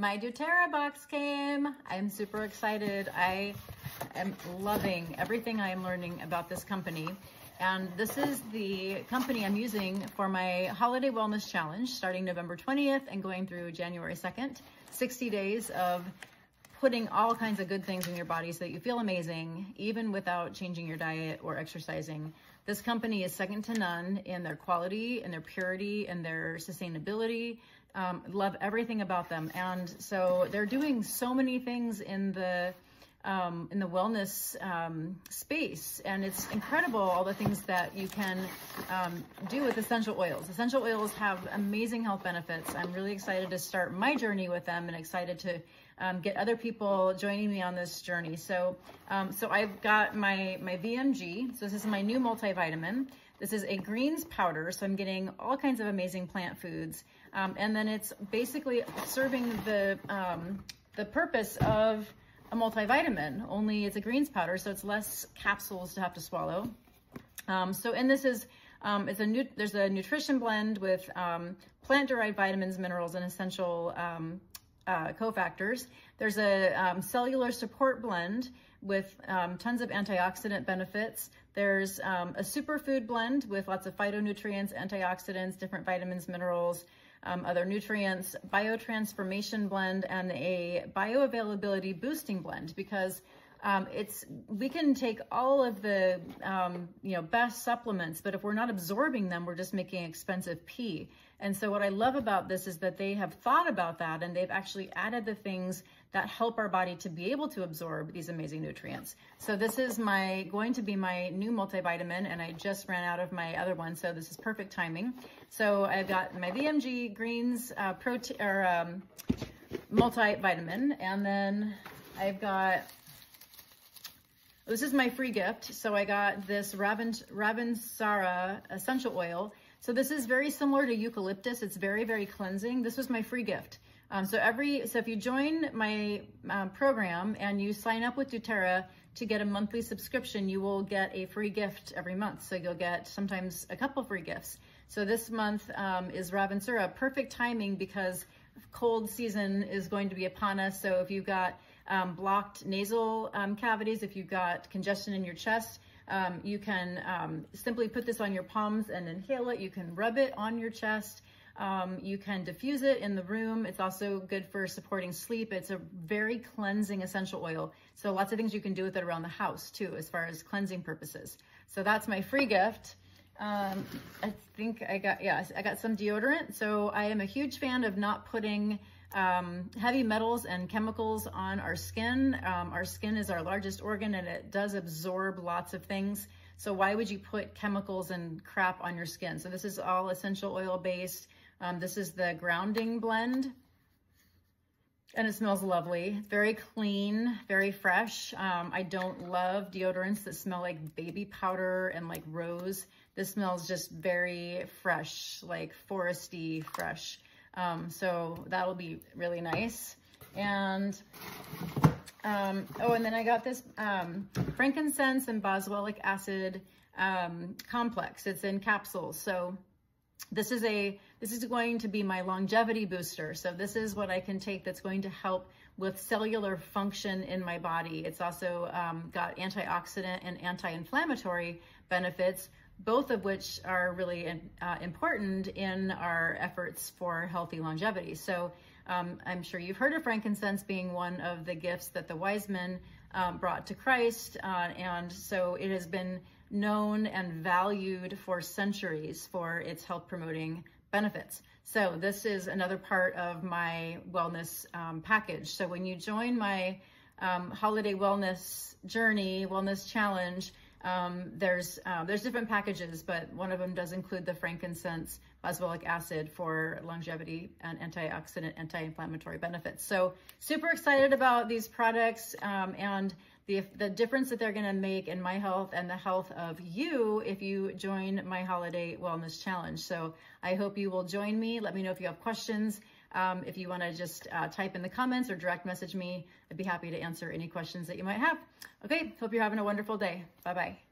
my doTERRA box came. I'm super excited. I am loving everything I am learning about this company. And this is the company I'm using for my holiday wellness challenge starting November 20th and going through January 2nd. 60 days of putting all kinds of good things in your body so that you feel amazing, even without changing your diet or exercising. This company is second to none in their quality and their purity and their sustainability. Um, love everything about them. And so they're doing so many things in the um, in the wellness um, space. And it's incredible all the things that you can um, do with essential oils. Essential oils have amazing health benefits. I'm really excited to start my journey with them and excited to um, get other people joining me on this journey. So, um, so I've got my, my VMG. So this is my new multivitamin. This is a greens powder. So I'm getting all kinds of amazing plant foods. Um, and then it's basically serving the, the purpose of a multivitamin, only it's a greens powder, so it's less capsules to have to swallow. Um, so, and this is, um, it's a new there's a nutrition blend with um, plant-derived vitamins, minerals, and essential um, uh, cofactors. There's a um, cellular support blend with um, tons of antioxidant benefits. There's a superfood blend with lots of phytonutrients, antioxidants, different vitamins, minerals, um, other nutrients, biotransformation blend, and a bioavailability boosting blend because um, it's we can take all of the um, you know best supplements, but if we're not absorbing them, we're just making expensive pee. And so what I love about this is that they have thought about that and they've actually added the things that help our body to be able to absorb these amazing nutrients. So this is my going to be my new multivitamin and I just ran out of my other one. So this is perfect timing. So I've got my VMG greens uh, protein or um, multivitamin and then I've got this is my free gift. So I got this Raven, Ravensara essential oil. So this is very similar to eucalyptus. It's very, very cleansing. This was my free gift. Um, so every, so if you join my um, program and you sign up with doTERRA to get a monthly subscription, you will get a free gift every month. So you'll get sometimes a couple free gifts. So this month um, is Ravensara, perfect timing because cold season is going to be upon us. So if you've got um, blocked nasal um, cavities, if you've got congestion in your chest, um, you can um, simply put this on your palms and inhale it. You can rub it on your chest. Um, you can diffuse it in the room. It's also good for supporting sleep. It's a very cleansing essential oil. So lots of things you can do with it around the house too, as far as cleansing purposes. So that's my free gift. Um, I think I got, yeah, I got some deodorant. So I am a huge fan of not putting um, heavy metals and chemicals on our skin. Um, our skin is our largest organ and it does absorb lots of things. So why would you put chemicals and crap on your skin? So this is all essential oil based. Um, this is the grounding blend and it smells lovely. Very clean, very fresh. Um, I don't love deodorants that smell like baby powder and like rose. This smells just very fresh, like foresty fresh. Um, so that'll be really nice. And, um, oh, and then I got this um, frankincense and boswellic acid um, complex. It's in capsules. So this is a this is going to be my longevity booster. So this is what I can take that's going to help with cellular function in my body. It's also um, got antioxidant and anti-inflammatory benefits, both of which are really uh, important in our efforts for healthy longevity. So um, I'm sure you've heard of frankincense being one of the gifts that the wise men um, brought to Christ. Uh, and so it has been known and valued for centuries for its health promoting benefits. So this is another part of my wellness um, package. So when you join my um, holiday wellness journey, wellness challenge, um, there's uh, there's different packages, but one of them does include the frankincense boswellic acid for longevity and antioxidant, anti-inflammatory benefits. So super excited about these products um, and the, the difference that they're gonna make in my health and the health of you if you join my holiday wellness challenge. So I hope you will join me. Let me know if you have questions. Um, if you wanna just uh, type in the comments or direct message me, I'd be happy to answer any questions that you might have. Okay, hope you're having a wonderful day. Bye-bye.